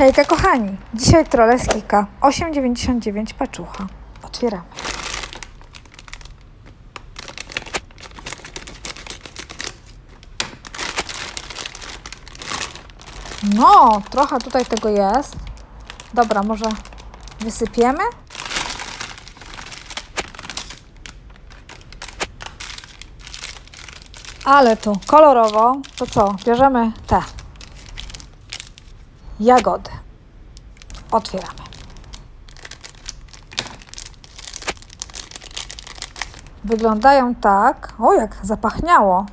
Hejka kochani, dzisiaj trole z Kika 8,99 paczucha. Otwieramy. No, trochę tutaj tego jest. Dobra, może wysypiemy? Ale tu kolorowo, to co? Bierzemy te jagody. Otwieramy. Wyglądają tak. O, jak zapachniało.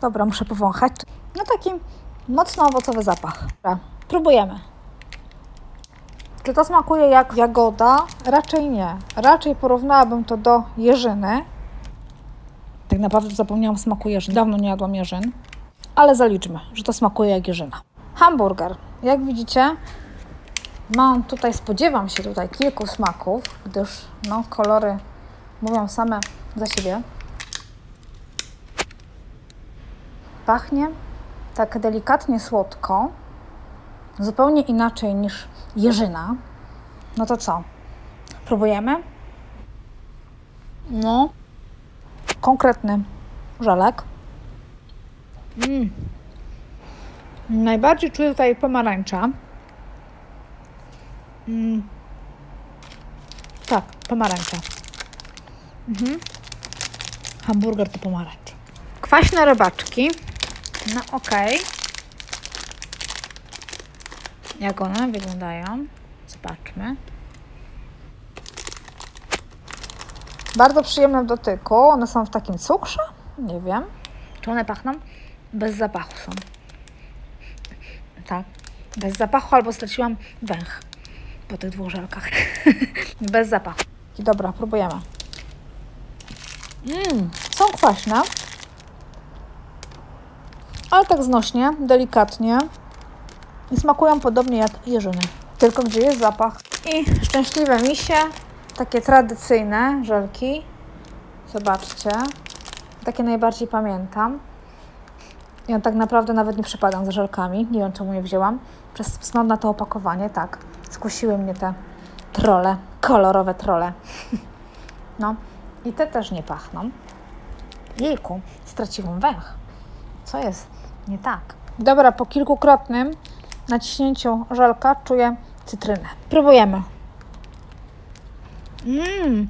Dobra, muszę powąchać. No taki mocno owocowy zapach. Dobra, próbujemy. Czy to smakuje jak jagoda? Raczej nie. Raczej porównałabym to do jeżyny. Tak naprawdę zapomniałam smaku jeżyn. Dawno nie jadłam jeżyn. Ale zaliczmy, że to smakuje jak jeżyna. Hamburger. Jak widzicie, mam tutaj, spodziewam się tutaj kilku smaków, gdyż no, kolory mówią same za siebie. Pachnie tak delikatnie słodko, zupełnie inaczej niż jeżyna. No to co? Próbujemy? No, konkretny żelek. Mm. Najbardziej czuję tutaj pomarańcza. Mm. Tak, pomarańcza. Mhm. Hamburger to pomarańcz. Kwaśne rybaczki. No okej. Okay. Jak one wyglądają? Zobaczmy. Bardzo przyjemne w dotyku. One są w takim cukrze? Nie wiem. Czy one pachną? Bez zapachu są. Tak. Bez zapachu albo straciłam węch po tych dwóch żelkach. Bez zapachu. Dobra, próbujemy. Mmm, są kwaśne. Ale tak znośnie, delikatnie. I smakują podobnie jak jeżyny. Tylko gdzie jest zapach. I szczęśliwe misie. Takie tradycyjne żelki. Zobaczcie. Takie najbardziej pamiętam. Ja tak naprawdę nawet nie przypadam za żelkami. Nie wiem, czemu je wzięłam. Przez smog na to opakowanie, tak. Skusiły mnie te trole, kolorowe trole. No. I te też nie pachną. Jejku, straciłam węch. Co jest nie tak? Dobra, po kilkukrotnym naciśnięciu żelka czuję cytrynę. Próbujemy. Mmm,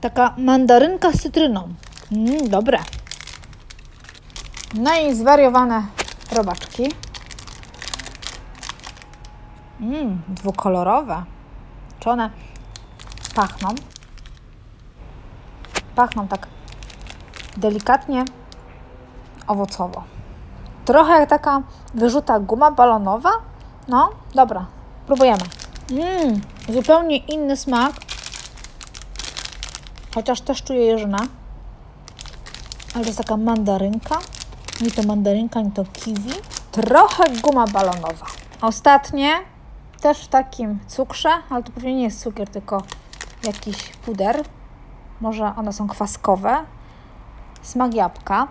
taka mandarynka z cytryną. Mmm, dobre. No i zwariowane robaczki. Mmm, dwukolorowe. Czy one pachną? Pachną tak delikatnie owocowo. Trochę jak taka wyrzuta guma balonowa. No, dobra, próbujemy. Mmm, zupełnie inny smak. Chociaż też czuję jeżyna. Ale to jest taka mandarynka. Nie to mandarynka, nie to kiwi. Trochę guma balonowa. Ostatnie też w takim cukrze, ale to pewnie nie jest cukier, tylko jakiś puder. Może one są kwaskowe. Smak jabłka.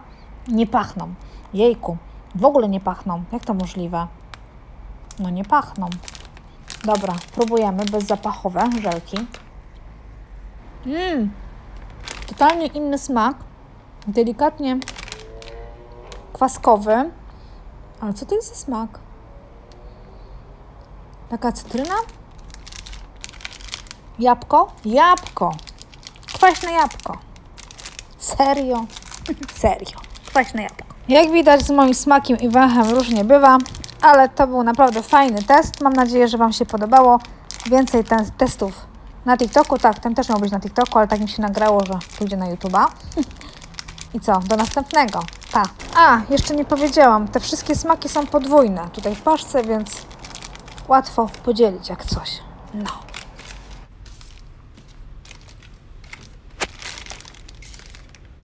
Nie pachną. Jejku, w ogóle nie pachną. Jak to możliwe? No nie pachną. Dobra, próbujemy bezzapachowe żelki. Mmm, totalnie inny smak. Delikatnie kwaskowy. Ale co to jest za smak? Taka cytryna? Jabłko? Jabłko! Kwaśne jabłko. Serio? Serio. Kwaśne jabłko. Jak widać z moim smakiem i węchem różnie bywa, ale to był naprawdę fajny test. Mam nadzieję, że Wam się podobało. Więcej te testów na TikToku. Tak, ten też miał być na TikToku, ale tak mi się nagrało, że pójdzie na YouTube'a. I co? Do następnego. Pa. A, jeszcze nie powiedziałam. Te wszystkie smaki są podwójne tutaj w więc łatwo podzielić jak coś. No.